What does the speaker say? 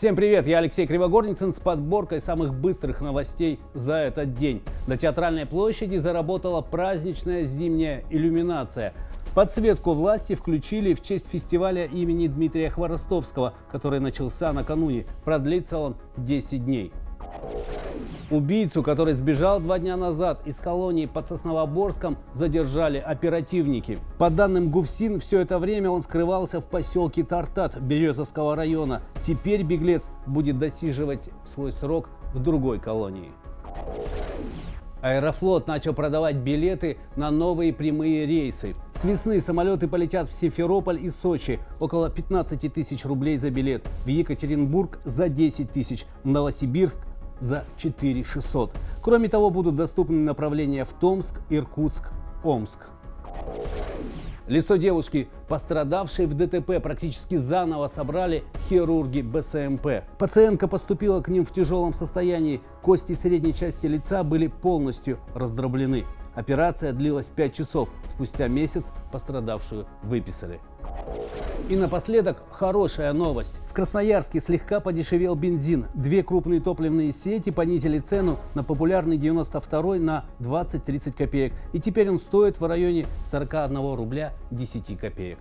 Всем привет, я Алексей Кривогорницын с подборкой самых быстрых новостей за этот день. На Театральной площади заработала праздничная зимняя иллюминация. Подсветку власти включили в честь фестиваля имени Дмитрия Хворостовского, который начался накануне. Продлится он 10 дней. Убийцу, который сбежал два дня назад из колонии под Сосновоборском, задержали оперативники. По данным ГУФСИН, все это время он скрывался в поселке Тартат Березовского района. Теперь беглец будет досиживать свой срок в другой колонии. Аэрофлот начал продавать билеты на новые прямые рейсы. С весны самолеты полетят в Симферополь и Сочи. Около 15 тысяч рублей за билет. В Екатеринбург за 10 тысяч. В Новосибирск за 4 600. Кроме того, будут доступны направления в Томск, Иркутск, Омск. Лицо девушки, пострадавшей в ДТП, практически заново собрали хирурги БСМП. Пациентка поступила к ним в тяжелом состоянии. Кости средней части лица были полностью раздроблены. Операция длилась 5 часов. Спустя месяц пострадавшую выписали. И напоследок хорошая новость. В Красноярске слегка подешевел бензин. Две крупные топливные сети понизили цену на популярный 92 на 20-30 копеек. И теперь он стоит в районе 41 рубля 10 копеек.